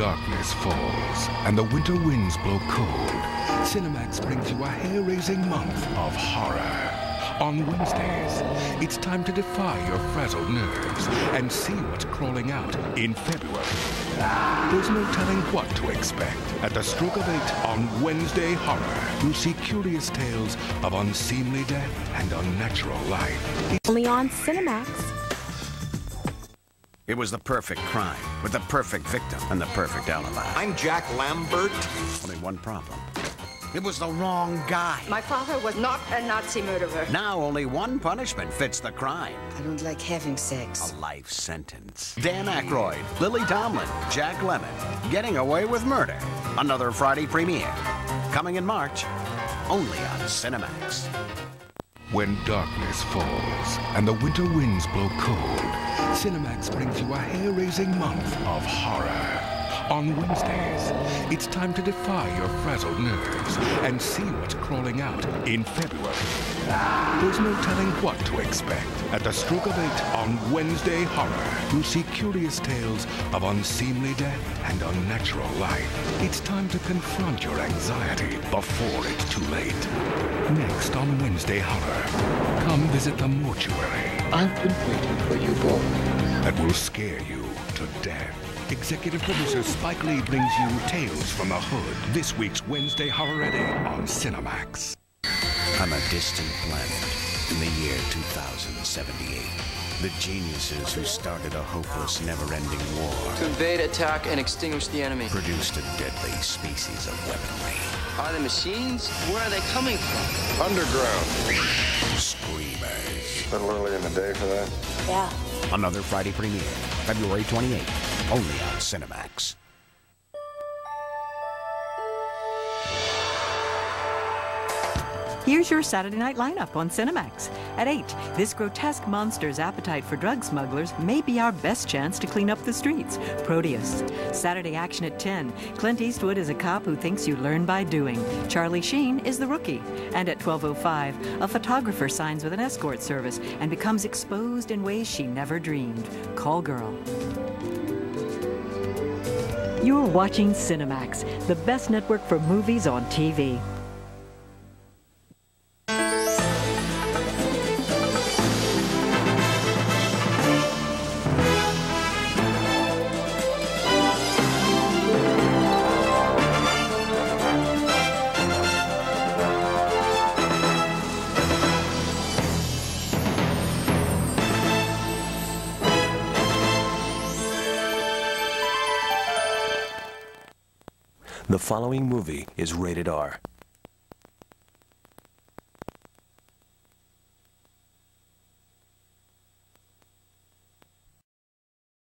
darkness falls and the winter winds blow cold, Cinemax brings you a hair-raising month of horror. On Wednesdays, it's time to defy your frazzled nerves and see what's crawling out in February. There's no telling what to expect. At the stroke of eight on Wednesday Horror, you'll see curious tales of unseemly death and unnatural life. Only on Cinemax. It was the perfect crime, with the perfect victim and the perfect alibi. I'm Jack Lambert. Only one problem. It was the wrong guy. My father was not a Nazi murderer. Now only one punishment fits the crime. I don't like having sex. A life sentence. Dan Aykroyd, Lily Tomlin, Jack Lemmon, Getting Away with Murder. Another Friday premiere. Coming in March, only on Cinemax. When darkness falls and the winter winds blow cold, Cinemax brings you a hair-raising month of horror. On Wednesdays, it's time to defy your frazzled nerves and see what's crawling out in February. There's no telling what to expect. At the stroke of eight on Wednesday Horror, you'll see curious tales of unseemly death and unnatural life. It's time to confront your anxiety before it's too late. Next on Wednesday Horror, come visit the mortuary I've been waiting for you both. that will scare you to death. Executive producer Spike Lee brings you Tales from the Hood, this week's Wednesday Horror Eddy on Cinemax. On a distant planet in the year 2078, the geniuses who started a hopeless, never-ending war To invade, attack, and extinguish the enemy. produced a deadly species of weaponry. Are they machines? Where are they coming from? Underground. Screamers. A little early in the day for that. Yeah. Another Friday premiere, February 28th, only on Cinemax. Here's your Saturday night lineup on Cinemax. At 8, this grotesque monster's appetite for drug smugglers may be our best chance to clean up the streets. Proteus. Saturday action at 10. Clint Eastwood is a cop who thinks you learn by doing. Charlie Sheen is the rookie. And at 12.05, a photographer signs with an escort service and becomes exposed in ways she never dreamed. Call Girl. You're watching Cinemax, the best network for movies on TV. The following movie is rated R.